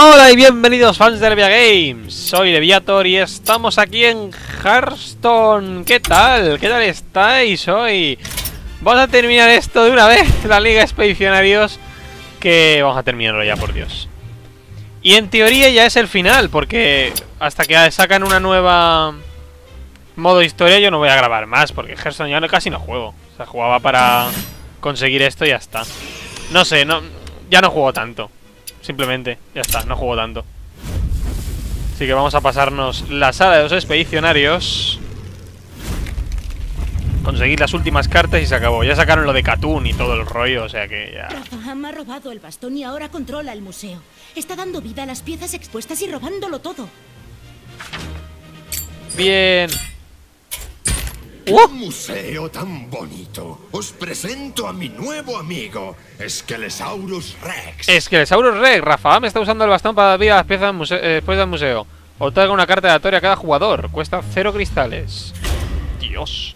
Hola y bienvenidos fans de Levia Games, soy Leviator y estamos aquí en Hearthstone. ¿Qué tal? ¿Qué tal estáis hoy? Vamos a terminar esto de una vez, la Liga Expedicionarios Que vamos a terminarlo ya, por Dios. Y en teoría ya es el final, porque hasta que sacan una nueva modo historia yo no voy a grabar más Porque Hearthstone ya casi no juego. O sea, jugaba para conseguir esto y ya está. No sé, no, ya no juego tanto Simplemente, ya está, no juego tanto. Así que vamos a pasarnos la sala de los expedicionarios. Conseguir las últimas cartas y se acabó. Ya sacaron lo de Katun y todo el rollo, o sea que ya... Rafa ha robado el bastón y ahora controla el museo. Está dando vida a las piezas expuestas y robándolo todo. Bien ¡Un museo tan bonito! Os presento a mi nuevo amigo, Skelesaurus Rex. Skelesaurus Rex, Rafa me está usando el bastón para dar vida a las piezas eh, después del museo. Otorga una carta aleatoria a cada jugador. Cuesta cero cristales. Dios.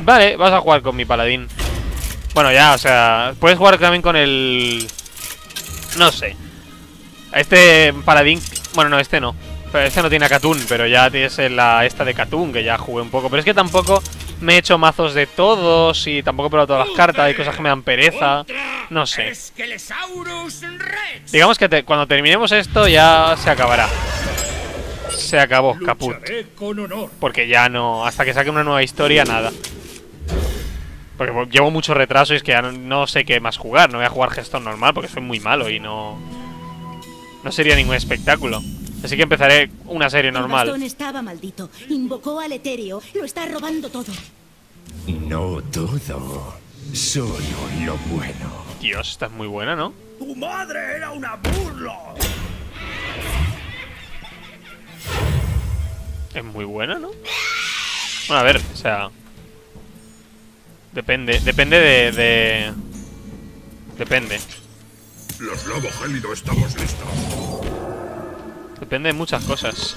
Vale, vas a jugar con mi paladín. Bueno, ya, o sea, puedes jugar también con el... No sé. Este paladín... Bueno, no, este no. Este no tiene a Katun, pero ya tienes la esta de Katun, que ya jugué un poco. Pero es que tampoco me he hecho mazos de todos y tampoco he probado todas las cartas. Hay cosas que me dan pereza. No sé. Digamos que cuando terminemos esto ya se acabará. Se acabó, caput. Porque ya no... Hasta que saque una nueva historia, nada. Porque llevo mucho retraso y es que ya no, sé qué más jugar. No voy a jugar gestón normal porque soy muy malo y no... No sería ningún espectáculo. Así que empezaré una serie normal. El bastón estaba maldito. Invocó al etéreo. Lo está robando todo. No dudo. Solo lo bueno. Dios, esta es muy buena, ¿no? ¡Tu madre era una burla! Es muy buena, ¿no? Bueno, a ver, o sea... Depende, depende de... de... Depende. Los lobos gélidos estamos listos. Depende de muchas cosas.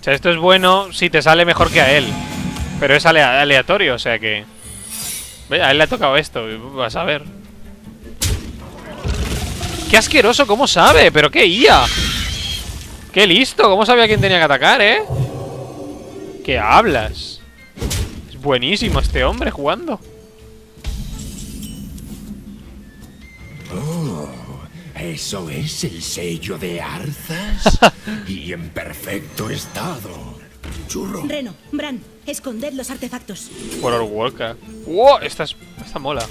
O sea, esto es bueno si te sale mejor que a él. Pero es aleatorio, o sea que... A él le ha tocado esto, vas a ver. ¡Qué asqueroso! ¿Cómo sabe? ¿Pero qué IA? ¡Qué listo! ¿Cómo sabía quién tenía que atacar, eh? ¿Qué hablas? Es buenísimo este hombre jugando. ¿Eso es el sello de Arzas? y en perfecto estado. Churro. Reno, Bran, esconded los artefactos. Por Walker. ¡Wow! Esta, es, esta mola.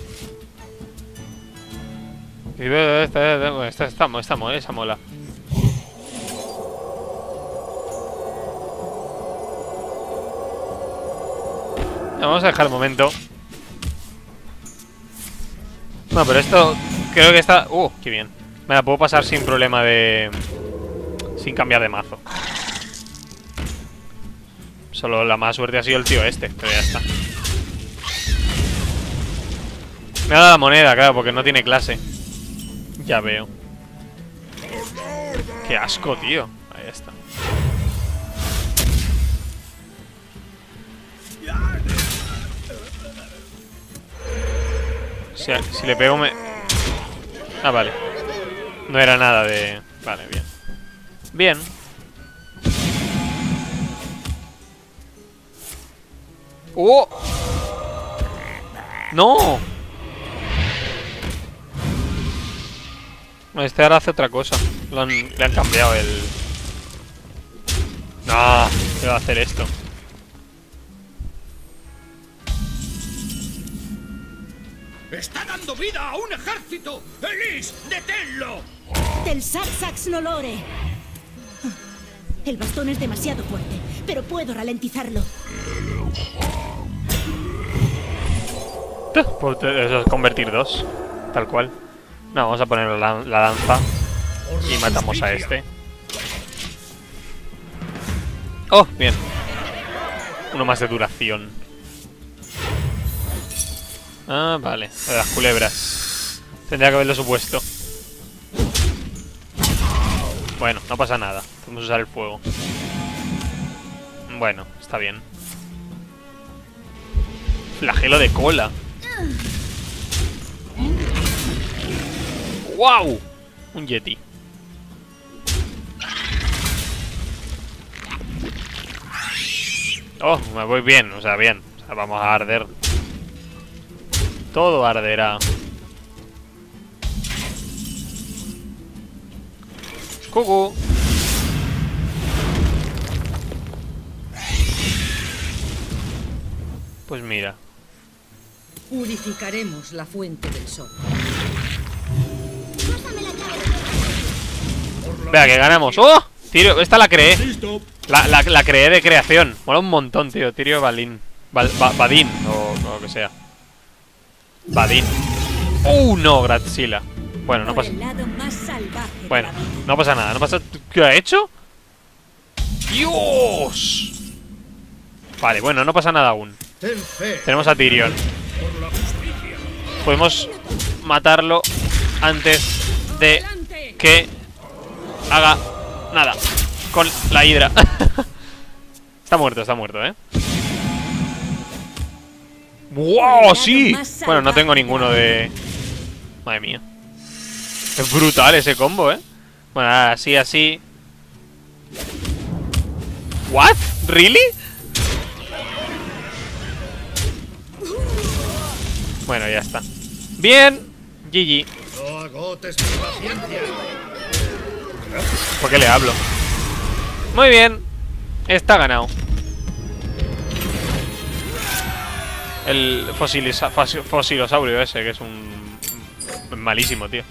Esta, esta, esta, mola, esa mola. Vamos a dejar el momento. No, pero esto creo que está... ¡Uh! ¡Qué bien! Me la puedo pasar sin problema de... Sin cambiar de mazo. Solo la más suerte ha sido el tío este, pero ya está. Me ha dado la moneda, claro, porque no tiene clase. Ya veo. Qué asco, tío. Ahí está. Si, si le pego me... Ah, vale. No era nada de... Vale, bien. Bien. ¡Oh! ¡No! Este ahora hace otra cosa. le han cambiado el... No, ¿qué va a hacer esto? ¡Está dando vida a un ejército! ¡Elis, deténlo! Del Sax Nolore. El bastón es demasiado fuerte, pero puedo ralentizarlo. Eso es convertir dos, tal cual. No, vamos a poner la, la lanza y matamos a este. Oh, bien. Uno más de duración. Ah, vale. Las culebras. Tendría que haberlo supuesto. Bueno, no pasa nada. Podemos usar el fuego. Bueno, está bien. Flagelo de cola. ¡Wow! Un Yeti. Oh, me voy bien, o sea, bien. Vamos a arder. Todo arderá. Pues mira. Purificaremos la fuente del sol. Vea, que ganamos. ¡Oh! Tiro, esta la creé. La, la, la creé de creación. Mola un montón, tío. Tirio Balín. Bal- Ba- Badín, o, o lo que sea. Badín. ¡Uh, no, Gratzilla! Bueno, no pasa... Bueno, no pasa nada, no pasa... ¿Qué ha hecho? ¡Dios! Vale, bueno, no pasa nada aún. Tenemos a Tyrion. Podemos matarlo antes de que haga nada con la hidra. está muerto, está muerto, ¿eh? ¡Wow! ¡Sí! Bueno, no tengo ninguno de... Madre mía. Es brutal ese combo, ¿eh? Bueno, así, así. ¿What? ¿Really? Bueno, ya está. Bien. GG. ¿Por qué le hablo? Muy bien. Está ganado. El fosilosaurio ese, que es un... Malísimo, tío.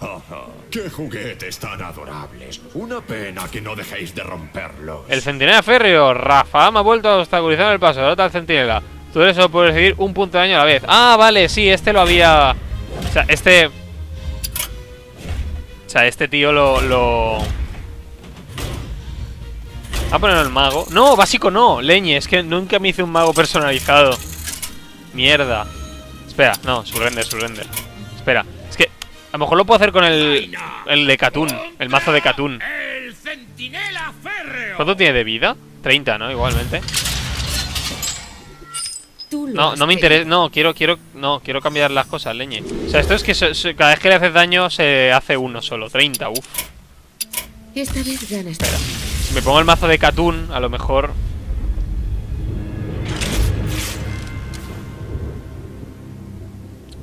¡Qué juguetes tan adorables! Una pena que no dejéis de romperlos. El centinela férreo. Rafa me ha vuelto a obstaculizar el paso. Nota al centinela. Tú eres solo puedes recibir un punto de daño a la vez. Ah, vale, sí, este lo había... O sea, este... O sea, este tío lo... lo... Va a poner el mago. No, básico no. Leñe, es que nunca me hice un mago personalizado. Mierda. Espera, no, surrender, surrender. Espera, a lo mejor lo puedo hacer con el, el de Katun, el mazo de Katun. ¿Cuánto tiene de vida? 30, ¿no? Igualmente. No, no me interesa. No, quiero, quiero, no, quiero cambiar las cosas, leñe. O sea, esto es que se- se- cada vez que le haces daño se hace uno solo. 30, uff. Esta vez ganas tú. Si me pongo el mazo de Katun, a lo mejor.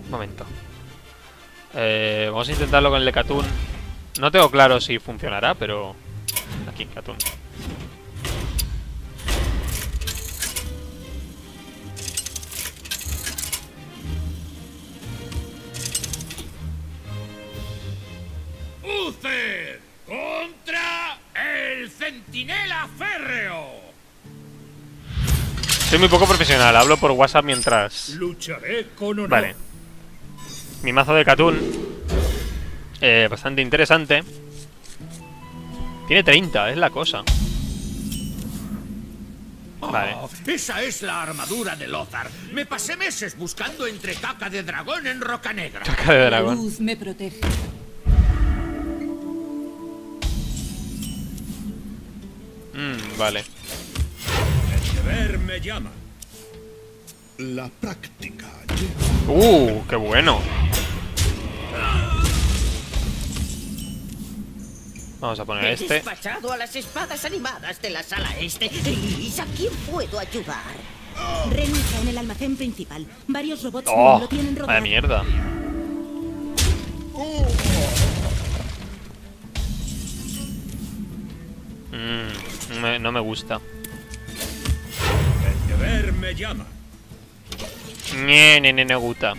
Un momento. Eh, vamos a intentarlo con el de Katun. No tengo claro si funcionará, pero. Aquí, Katun. Uther contra el centinela férreo. Soy muy poco profesional, hablo por WhatsApp mientras. Lucharé con honor. Vale. Mi mazo de Katun. Eh, bastante interesante. Tiene 30, es la cosa. Vale. Oh, esa es la armadura de Lothar. Me pasé meses buscando entre caca de dragón en Roca Negra. Caca de La dragón. luz me protege. Mm, vale. El deber me llama. La práctica. Uh, qué bueno. Vamos a poner He este. despachado a las espadas animadas de la sala este. Elisa, ¿a quién puedo ayudar? Renuncia en el almacén principal. Varios robots Oh, lo tienen vaya rodeado. mierda. Mm, no me- no me gusta. El deber me llama. Ñe, ne, ne, ne gusta.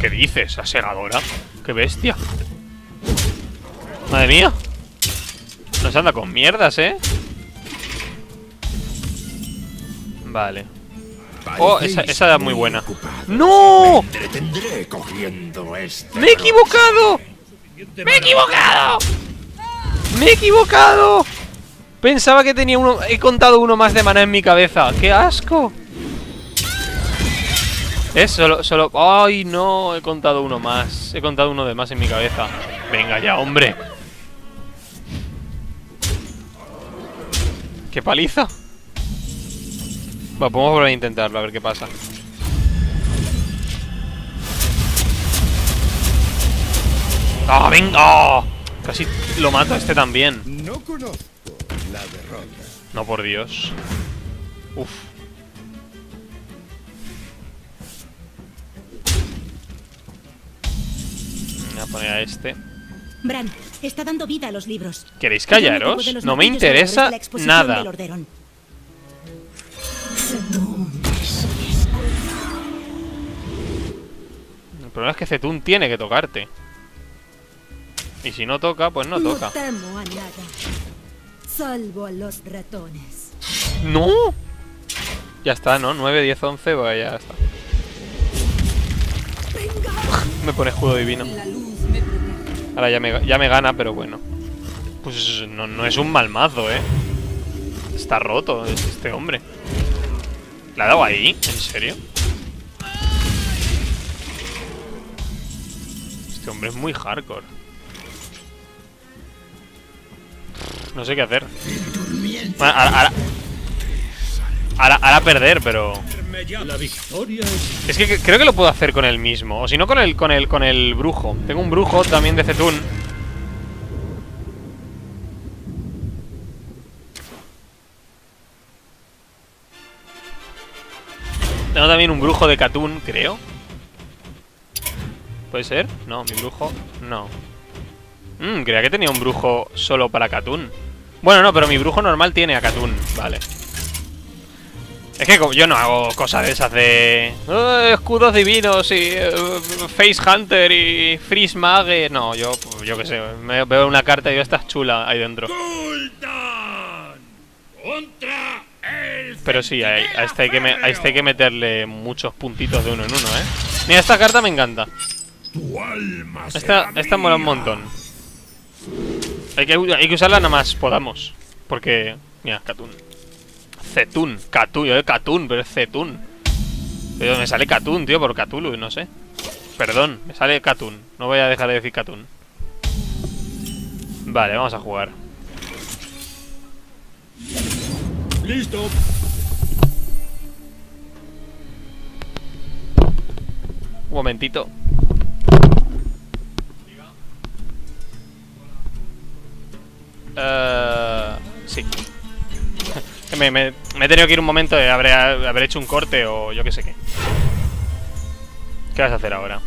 ¿Qué dices? ¿La segadora? ¡Qué bestia! ¡Madre mía! Nos anda con mierdas, ¿eh? Vale. Oh, esa, esa era muy buena. ¡No! Me este. ¡Me he equivocado! ¡Me he equivocado! ¡Me he equivocado! Pensaba que tenía uno... He contado uno más de maná en mi cabeza. ¡Qué asco! Es solo, solo... ¡Ay, no! He contado uno más. He contado uno de más en mi cabeza. Venga ya, hombre. ¡Qué paliza! Bueno, podemos volver a intentarlo, a ver qué pasa. ¡Ah, venga! Casi lo mato a este también. No conozco la derrota. No, por Dios. Uf. Voy a poner a este. Bran, está dando vida a los libros. ¿Queréis callaros? No me interesa nada. El problema es que Zetun tiene que tocarte. Y si no toca, pues no toca. temo a nada. Salvo a los ratones. ¡No! Ya está, ¿no? 9, 10, 11, pues ya está. me pone escudo divino. La. Ahora ya me, ya me gana, pero bueno. Pues no, no es un mal mazo, ¿eh? Está roto este hombre. ¿Le ha dado ahí? ¿En serio? Este hombre es muy hardcore. No sé qué hacer. Ahora, perder, pero... Es que creo que lo puedo hacer con el mismo. O si no, con el, con el, con el brujo. Tengo un brujo también de Zetun. Tengo también un brujo de Katun, creo. ¿Puede ser? No, mi brujo. No. Mmm, creía que tenía un brujo solo para Katun. Bueno, no, pero mi brujo normal tiene a Katun. Vale. Es que yo no hago cosas de esas de... "Eh, escudos divinos y... eh, Face Hunter y Freeze Mage... No, yo, yo qué sé, me veo una carta y digo, esta es chula ahí dentro. Pero sí, a, a este hay que me- a este hay que meterle muchos puntitos de uno en uno, ¿eh? Mira, esta carta me encanta. Esta, esta mola un montón. Hay que, hay que usarla nada más podamos. Porque... Mira, Katun. Zetun. Katun, yo de Katun, pero es Zetun. Pero me sale Katun, tío, por Cthulhu, no sé. Perdón, me sale Katun. No voy a dejar de decir Katun. Vale, vamos a jugar. Listo. Un momentito. Eh, sí. Me, me- me he tenido que ir un momento y habré, habré hecho un corte o yo qué sé qué. ¿Qué vas a hacer ahora?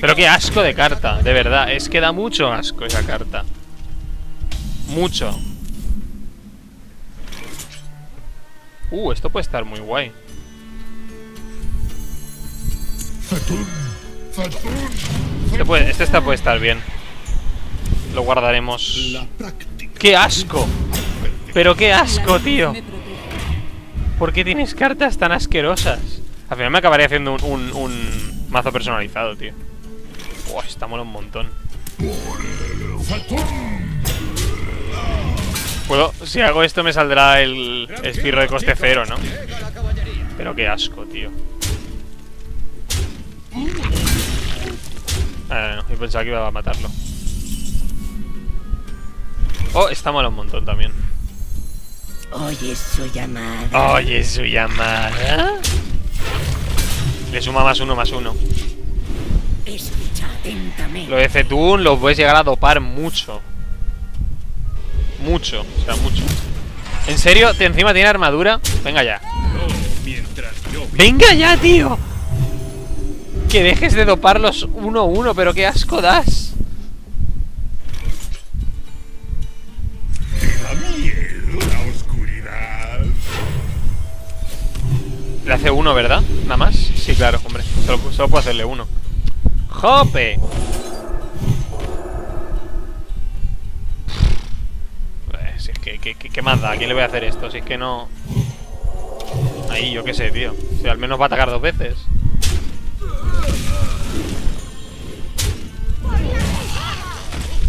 Pero qué asco de carta, de verdad. Es que da mucho asco esa carta. Mucho. Uh, esto puede estar muy guay. Este, puede, este esta puede estar bien. Lo guardaremos. ¡Qué asco! Pero qué asco, tío. ¿Por qué tienes cartas tan asquerosas? Al final me acabaré haciendo un, un- un mazo personalizado, tío. Uah, está mola un montón. Puedo, si hago esto me saldrá el esbirro de coste cero, ¿no? Pero qué asco, tío. Ah, no, yo pensaba que iba a matarlo. Oh, está mola un montón también. Oye su llamada. Oye, su llamada. Le suma más uno, más uno. Escucha atentamente. Lo de Zetun lo puedes llegar a dopar mucho. Mucho, o sea, mucho. ¿En serio? ¿Te encima tiene armadura? Venga ya. ¡Venga ya, tío! Que dejes de doparlos uno a uno, pero qué asco das. Le hace uno, ¿verdad? ¿Nada más? Sí, claro, hombre. Solo, solo puedo hacerle uno. ¡Jope! Eh, Si es que, que- que- ¿qué más da? ¿A quién le voy a hacer esto? Si es que no... Ahí, yo qué sé, tío. Si al menos va a atacar dos veces.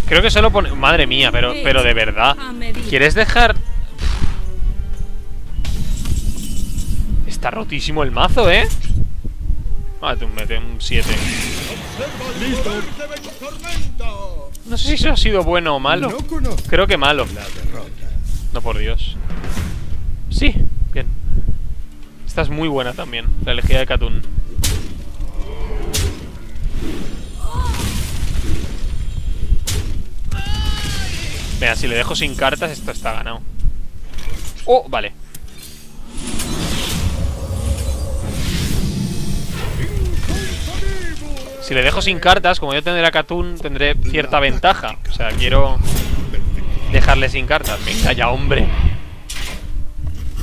Creo que solo pone... Madre mía, pero, pero de verdad. ¿Quieres dejar...? Está rotísimo el mazo, ¿eh? Tú mete un 7. listo. No sé si eso ha sido bueno o malo. Creo que malo. No, por Dios. Sí, bien. Esta es muy buena también, la elegida de Katun. Mira, si le dejo sin cartas, esto está ganado. Oh, vale. Si le dejo sin cartas, como yo tendré a Katun, tendré cierta ventaja. O sea, quiero dejarle sin cartas. Venga ya, hombre.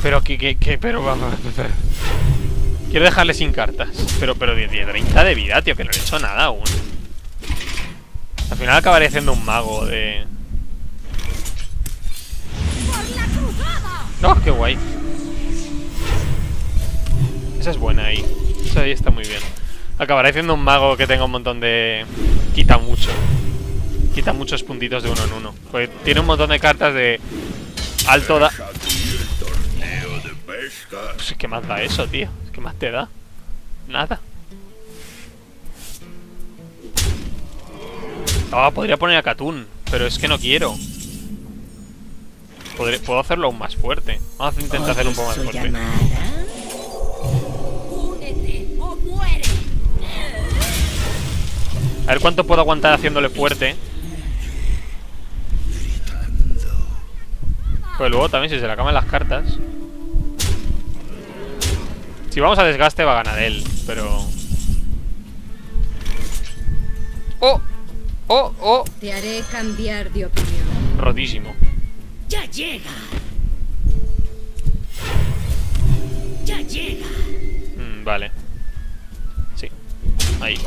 Pero que, que, que, pero vamos. Quiero dejarle sin cartas. Pero, pero de 30 de vida, tío, que no le he hecho nada aún. Al final acabaré siendo un mago de... ¡Oh, qué guay! Esa es buena ahí. Esa ahí está muy bien. Acabaré siendo un mago que tenga un montón de... Quita mucho. Quita muchos puntitos de uno en uno. Porque tiene un montón de cartas de... Alto da... Pues, ¿Qué más da eso, tío? ¿Qué más te da? Nada. Ah, podría poner a Katun, pero es que no quiero. Podré- puedo hacerlo aún más fuerte. Vamos a intentar hacerlo un poco más ¿Oyes su fuerte. A ver cuánto puedo aguantar haciéndole fuerte. Pues luego también si se le acaban las cartas. Si vamos a desgaste va a ganar él, pero... ¡Oh! ¡Oh! ¡Oh! Te haré cambiar de opinión. Rotísimo. ¡Ya llega! ¡Ya llega! Mm, vale. Sí. Ahí.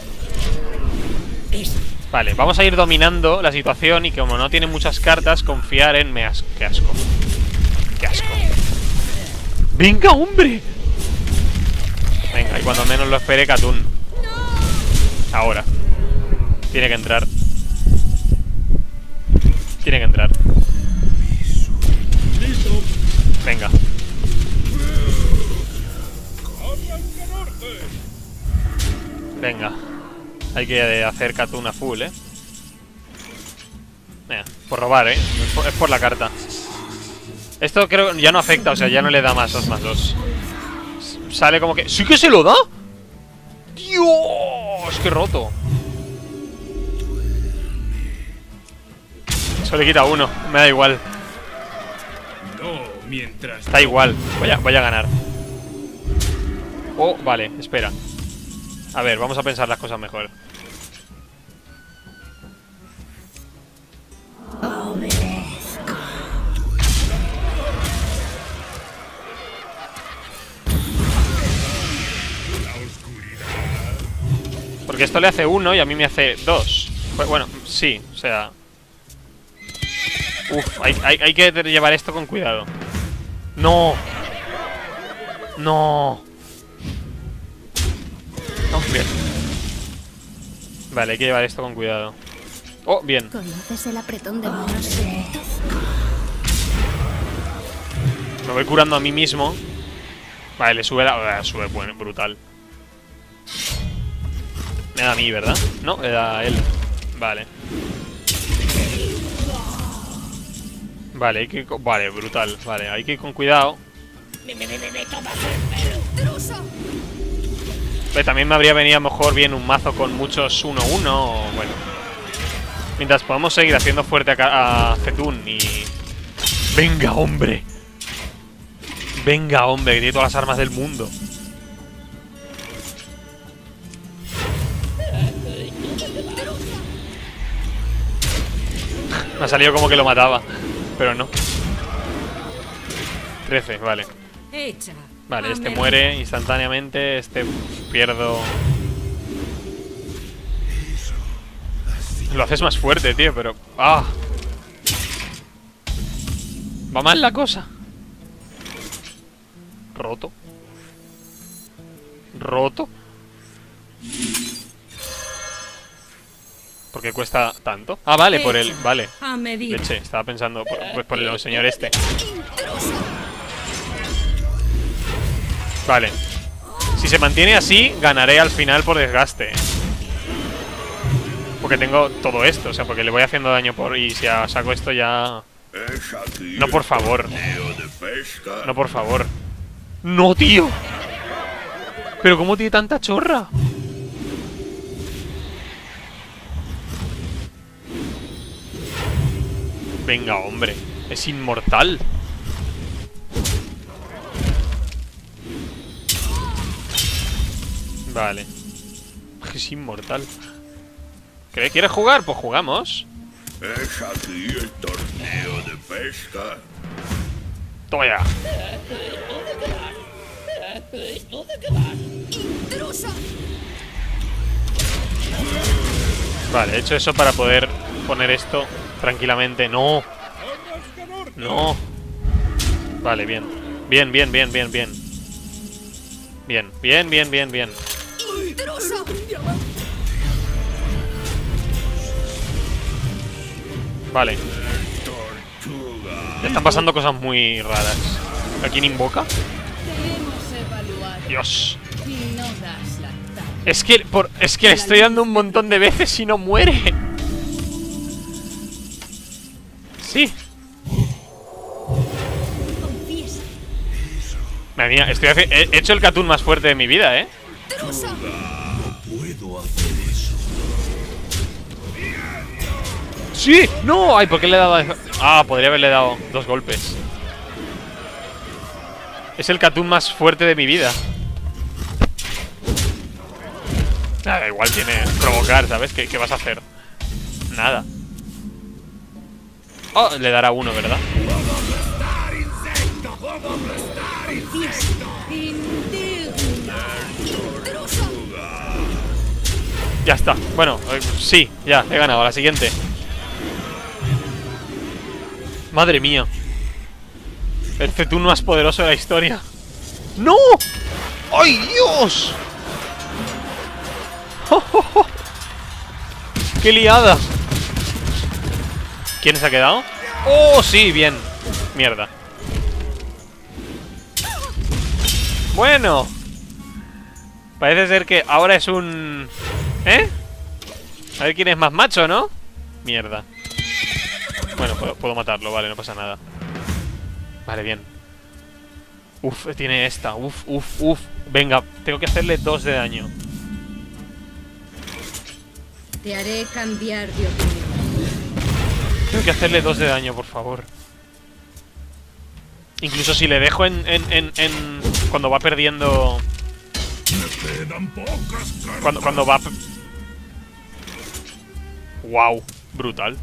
Vale, vamos a ir dominando la situación y como no tiene muchas cartas, confiar en... Me as- ¡Qué asco! ¡Qué asco! ¡Venga, hombre! Venga, y cuando menos lo espere, Katun. Ahora. Tiene que entrar. Tiene que entrar. Venga. Venga. Hay que hacer Katun a full, ¿eh? Por robar, ¿eh? Es por, es por la carta. Esto creo que ya no afecta, o sea, ya no le da más 2 más 2. Sale como que... ¡Sí que se lo da! ¡Dios! ¡Qué roto! Eso le quita uno, me da igual. No, mientras. Da igual, voy a, voy a ganar. Oh, vale, espera. A ver, vamos a pensar las cosas mejor. Porque esto le hace uno y a mí me hace dos. Pues bueno, sí, o sea... Uf, hay, hay- hay que llevar esto con cuidado. ¡No! ¡No! No, bien. Vale, hay que llevar esto con cuidado. Oh, bien. ¿Conoces el apretón de manos? Me voy curando a mí mismo. Vale, le sube la... ah, sube, bueno, brutal. Me da a mí, ¿verdad? No, me da a él. Vale. Vale, hay que... Vale, brutal. Vale, hay que ir con cuidado. Pero también me habría venido mejor bien un mazo con muchos 1-1 o bueno. Mientras podemos seguir haciendo fuerte a, a Zetun y... ¡Venga, hombre! Venga, hombre, que tiene todas las armas del mundo. Me ha salido como que lo mataba, pero no. 13, vale. Vale, este muere instantáneamente, este pierdo... Lo haces más fuerte, tío, pero... ¡Ah! Va mal la cosa. Roto. Roto. ¿Por qué cuesta tanto? Ah, vale, por el... Vale. Leche, estaba pensando por- pues por el señor este. Vale. Si se mantiene así, ganaré al final por desgaste. Porque tengo todo esto, o sea, porque le voy haciendo daño por... Y si saco esto ya... No, por favor. No, por favor. ¡No, tío! ¿Pero cómo tiene tanta chorra? Venga, hombre. Es inmortal. Vale. Es inmortal. ¿Qué- ¿Quieres jugar? Pues jugamos. ¿Es aquí el torneo de pesca? Toma ya. Vale, he hecho eso para poder poner esto tranquilamente. No. No. Vale, bien. Bien, bien, bien, bien, bien. Bien, bien, bien, bien, bien. Vale. Ya están pasando cosas muy raras. ¿A quién invoca? Dios. Es que, por, es que le estoy dando un montón de veces y no muere. Sí. Madre mía, estoy he hecho el catún más fuerte de mi vida, ¿eh? ¡Sí! ¡No! Ay, ¿por qué le he dado a- Ah, podría haberle dado dos golpes. Es el catún más fuerte de mi vida. Nada, igual tiene provocar, ¿sabes? ¿Qué, qué vas a hacer? Nada. Oh, le dará uno, ¿verdad? Ya está. Bueno, eh, sí, ya, he ganado. La siguiente. Madre mía. El Zetún más poderoso de la historia. ¡No! ¡Ay, Dios! ¡Qué liada! ¿Quién se ha quedado? ¡Oh, sí! Bien. Mierda. Bueno. Parece ser que ahora es un... ¿Eh? A ver quién es más macho, ¿no? Mierda. Bueno, puedo, puedo matarlo, vale, no pasa nada. Vale, bien. Uf, tiene esta. Uf, uf, uf. Venga, tengo que hacerle dos de daño. Te haré cambiar de opinión. Tengo que hacerle dos de daño, por favor. Incluso si le dejo en... en, en, en- cuando va perdiendo... Cuando, cuando va... Wow, brutal.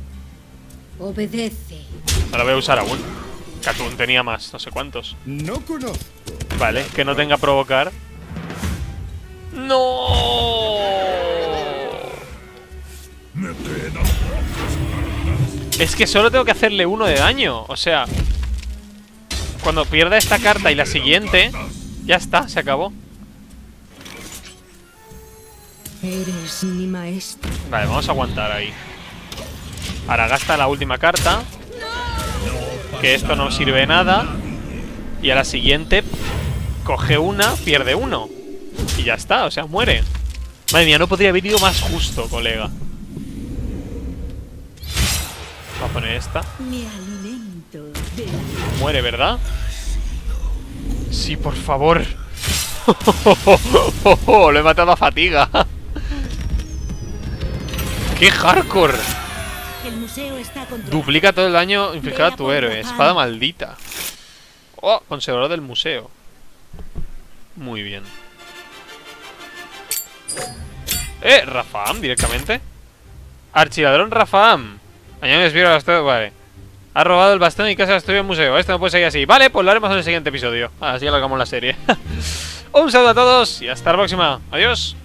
Obedece. Ahora voy a usar aún. Katun tenía más, no sé cuántos. No conozco. Vale, que no tenga provocar. ¡No! Me Es que solo tengo que hacerle uno de daño. O sea, cuando pierda esta carta y la siguiente, ya está, se acabó. Eres mi maestro. Vale, vamos a aguantar ahí. Ahora gasta la última carta. Que esto no sirve de nada. Y a la siguiente coge una, pierde uno. Y ya está, o sea, muere. Madre mía, no podría haber ido más justo, colega. Voy a poner esta. Muere, ¿verdad? Sí, por favor. Lo he matado a fatiga. ¡Qué hardcore! Duplica todo el daño infligado a tu héroe. Espada maldita. Oh, conservador del museo. Muy bien. Eh, Rafaam directamente. Archiladrón Rafaam. Añade desvío al bastón. Vale. Ha robado el bastón y casa destruye el museo. Esto no puede seguir así. Vale, pues lo haremos en el siguiente episodio. Así alargamos la serie. Un saludo a todos y hasta la próxima. Adiós.